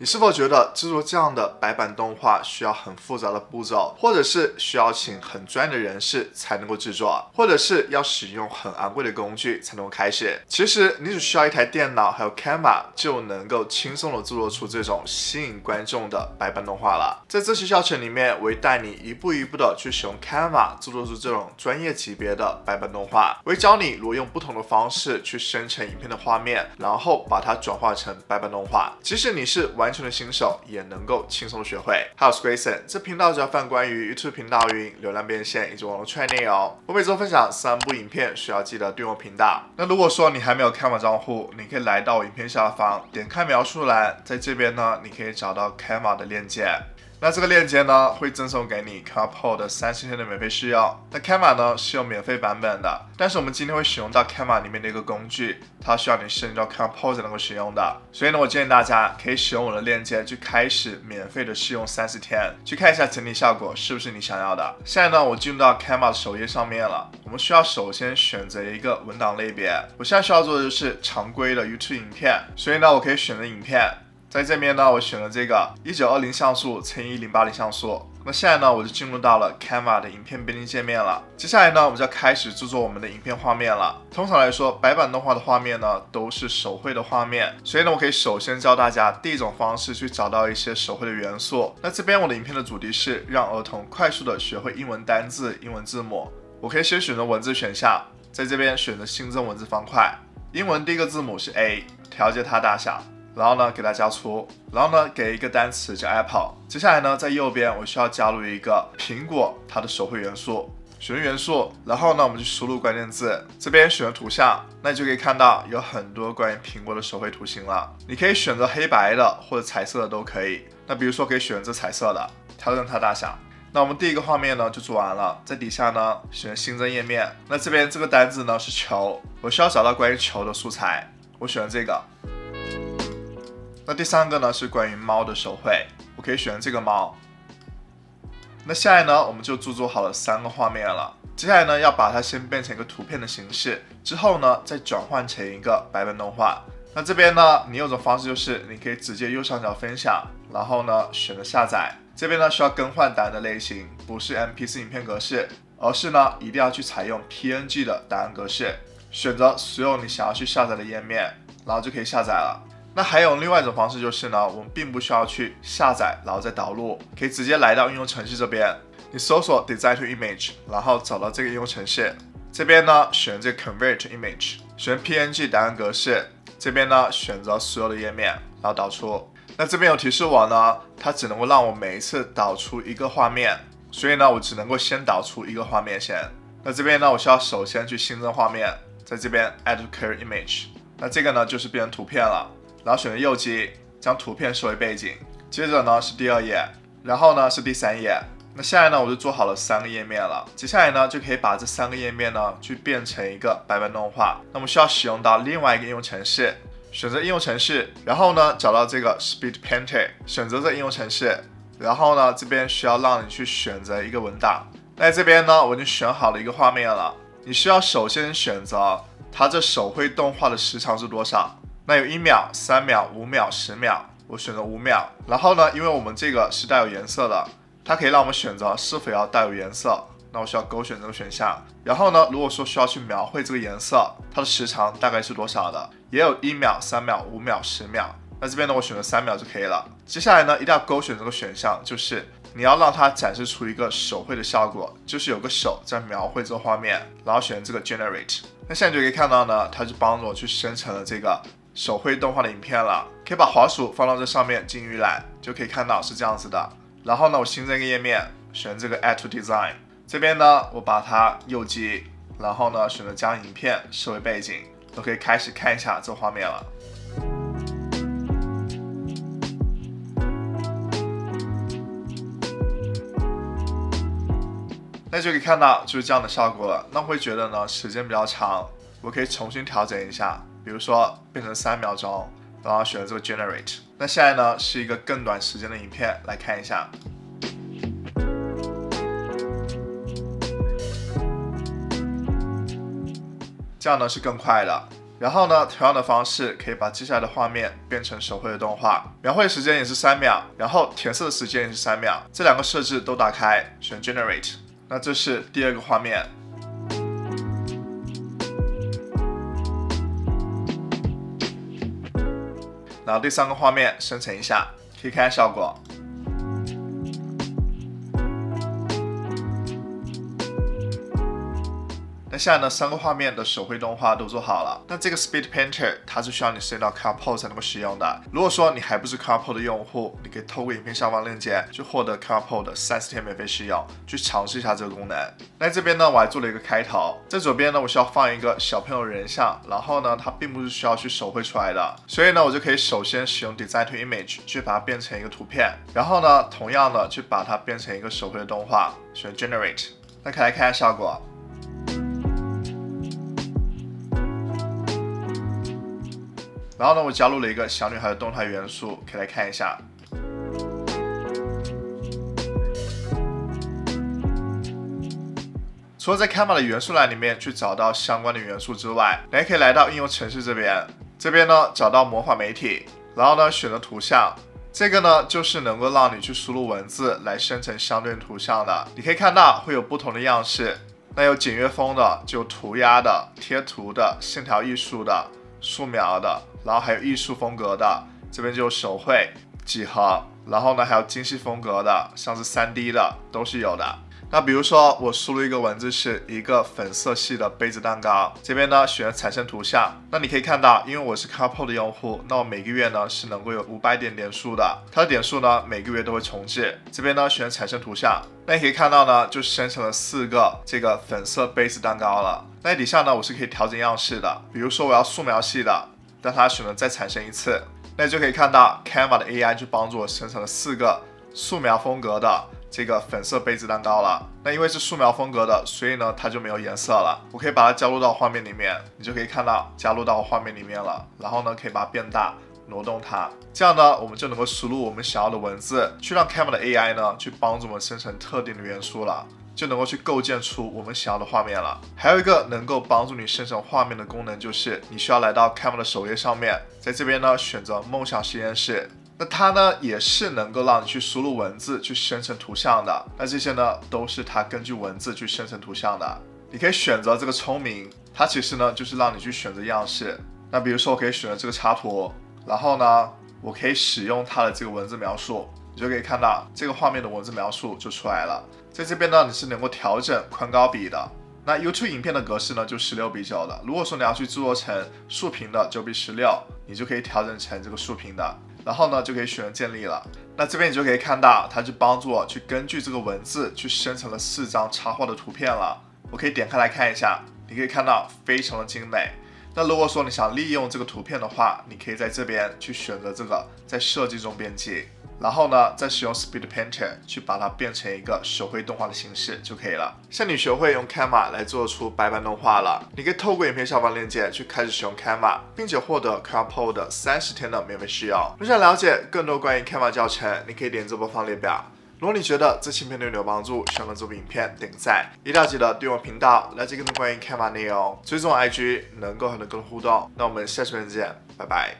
你是否觉得制作这样的白板动画需要很复杂的步骤，或者是需要请很专业的人士才能够制作，或者是要使用很昂贵的工具才能够开始？其实你只需要一台电脑，还有 Canva 就能够轻松的制作出这种吸引观众的白板动画了。在这期教程里面，我会带你一步一步的去使用 Canva 制作出这种专业级别的白板动画。我会教你如何用不同的方式去生成影片的画面，然后把它转化成白板动画。即使你是完。完全的新手也能够轻松学会。How's Grayson？这频道主要放关于 YouTube 频道运营、流量变现以及网络创业内容。我每周分享三部影片，需要记得订阅频道。那如果说你还没有开码账户，你可以来到影片下方，点开描述栏，在这边呢，你可以找到开码的链接。那这个链接呢，会赠送给你 c a r p o 的三十天的免费试用。那 Canva 呢是有免费版本的，但是我们今天会使用到 Canva 里面的一个工具，它需要你升级到 c a r p o 才能够使用的。所以呢，我建议大家可以使用我的链接去开始免费的试用三十天，去看一下整体效果是不是你想要的。现在呢，我进入到 Canva 的首页上面了。我们需要首先选择一个文档类别。我现在需要做的就是常规的 YouTube 影片，所以呢，我可以选择影片。在这边呢，我选了这个一九二零像素乘以零八零像素。那现在呢，我就进入到了 Canva 的影片编辑界面了。接下来呢，我们就要开始制作我们的影片画面了。通常来说，白板动画的画面呢，都是手绘的画面。所以呢，我可以首先教大家第一种方式去找到一些手绘的元素。那这边我的影片的主题是让儿童快速的学会英文单字、英文字母。我可以先选择文字选项，在这边选择新增文字方块。英文第一个字母是 A，调节它大小。然后呢，给它加粗，然后呢，给一个单词叫 apple。接下来呢，在右边我需要加入一个苹果，它的手绘元素，选元素，然后呢，我们就输入关键字，这边选图像，那你就可以看到有很多关于苹果的手绘图形了。你可以选择黑白的或者彩色的都可以。那比如说可以选择彩色的，调整它大小。那我们第一个画面呢就做完了，在底下呢选新增页面。那这边这个单字呢是球，我需要找到关于球的素材，我选这个。那第三个呢是关于猫的手绘，我可以选这个猫。那下来呢，我们就制作好了三个画面了。接下来呢，要把它先变成一个图片的形式，之后呢，再转换成一个白板动画。那这边呢，你有种方式就是，你可以直接右上角分享，然后呢，选择下载。这边呢，需要更换档案的类型，不是 MP4 影片格式，而是呢，一定要去采用 PNG 的档案格式。选择所有你想要去下载的页面，然后就可以下载了。那还有另外一种方式，就是呢，我们并不需要去下载，然后再导入，可以直接来到应用程序这边，你搜索 Design to Image，然后找到这个应用程序，这边呢选这个 Convert Image，选 PNG 档案格式，这边呢选择所有的页面，然后导出。那这边有提示我呢，它只能够让我每一次导出一个画面，所以呢，我只能够先导出一个画面先。那这边呢，我需要首先去新增画面，在这边 Add Current Image，那这个呢就是变成图片了。然后选择右击，将图片设为背景。接着呢是第二页，然后呢是第三页。那下来呢我就做好了三个页面了。接下来呢就可以把这三个页面呢去变成一个白板动画。那么需要使用到另外一个应用程序，选择应用程序，然后呢找到这个 Speed Painter，选择这应用程序，然后呢这边需要让你去选择一个文档。那这边呢我已经选好了一个画面了。你需要首先选择它这手绘动画的时长是多少。那有一秒、三秒、五秒、十秒，我选择五秒。然后呢，因为我们这个是带有颜色的，它可以让我们选择是否要带有颜色。那我需要勾选这个选项。然后呢，如果说需要去描绘这个颜色，它的时长大概是多少的？也有一秒、三秒、五秒、十秒。那这边呢，我选择三秒就可以了。接下来呢，一定要勾选这个选项，就是你要让它展示出一个手绘的效果，就是有个手在描绘这个画面，然后选这个 Generate。那现在就可以看到呢，它就帮着我去生成了这个。手绘动画的影片了，可以把滑鼠放到这上面进预览，就可以看到是这样子的。然后呢，我新增一个页面，选这个 Add to Design，这边呢，我把它右击，然后呢，选择将影片设为背景，都可以开始看一下这画面了。那就可以看到就是这样的效果了。那会觉得呢，时间比较长，我可以重新调整一下。比如说变成三秒钟，然后选择这个 generate。那现在呢是一个更短时间的影片，来看一下。这样呢是更快的。然后呢，同样的方式可以把接下来的画面变成手绘的动画，描绘时间也是三秒，然后填色的时间也是三秒，这两个设置都打开，选 Generate。那这是第二个画面，然后第三个画面生成一下，可以看效果。现在呢，三个画面的手绘动画都做好了。那这个 Speed Painter 它是需要你升到 Capo 才能够使用的。如果说你还不是 Capo 的用户，你可以透过影片下方链接去获得 Capo 的三十天免费试用，去尝试一下这个功能。那这边呢，我还做了一个开头，在左边呢，我需要放一个小朋友人像，然后呢，它并不是需要去手绘出来的，所以呢，我就可以首先使用 Design to Image 去把它变成一个图片，然后呢，同样的去把它变成一个手绘的动画，选 Generate。那可以来看一下效果。然后呢，我加入了一个小女孩的动态元素，可以来看一下。除了在 Canva 的元素栏里面去找到相关的元素之外，你还可以来到应用程式这边，这边呢找到魔法媒体，然后呢选择图像，这个呢就是能够让你去输入文字来生成相对应图像的。你可以看到会有不同的样式，那有简约风的，就涂鸦的、贴图的、线条艺术的、素描的。然后还有艺术风格的，这边就有手绘、几何，然后呢还有精细风格的，像是 3D 的都是有的。那比如说我输入一个文字是一个粉色系的杯子蛋糕，这边呢选产生图像。那你可以看到，因为我是 ColorPod 的用户，那我每个月呢是能够有五百点点数的，它的点数呢每个月都会重置。这边呢选产生图像，那你可以看到呢就生成了四个这个粉色杯子蛋糕了。那底下呢我是可以调整样式的，比如说我要素描系的。让它选择再产生一次，那就可以看到 Canva 的 AI 就帮助我生成了四个素描风格的这个粉色杯子蛋糕了。那因为是素描风格的，所以呢它就没有颜色了。我可以把它加入到画面里面，你就可以看到加入到画面里面了。然后呢可以把它变大，挪动它，这样呢我们就能够输入我们想要的文字，去让 Cam 的 AI 呢去帮助我们生成特定的元素了。就能够去构建出我们想要的画面了。还有一个能够帮助你生成画面的功能，就是你需要来到 Cam 的首页上面，在这边呢选择梦想实验室。那它呢也是能够让你去输入文字去生成图像的。那这些呢都是它根据文字去生成图像的。你可以选择这个聪明，它其实呢就是让你去选择样式。那比如说我可以选择这个插图，然后呢我可以使用它的这个文字描述，你就可以看到这个画面的文字描述就出来了。在这边呢，你是能够调整宽高比的。那 YouTube 影片的格式呢，就十六比九的。如果说你要去制作成竖屏的九比十六，你就可以调整成这个竖屏的。然后呢，就可以选择建立了。那这边你就可以看到，它就帮助我去根据这个文字去生成了四张插画的图片了。我可以点开来看一下，你可以看到非常的精美。那如果说你想利用这个图片的话，你可以在这边去选择这个在设计中编辑。然后呢，再使用 Speed Painter 去把它变成一个手绘动画的形式就可以了。像你学会用 Canva 来做出白板动画了，你可以透过影片下方链接去开始使用 Canva，并且获得 ColorPod 三十天的免费试用。如果想了解更多关于 Canva 教程，你可以点这播放列表。如果你觉得这期片对你有帮助，希望这部影片点个赞，一定要记得订阅我频道，了解更多关于 Canva 内容，追踪 IG，能够和你更多互动。那我们下期片见，拜拜。